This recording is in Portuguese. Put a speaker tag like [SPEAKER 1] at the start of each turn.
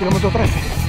[SPEAKER 1] kilómetros 13.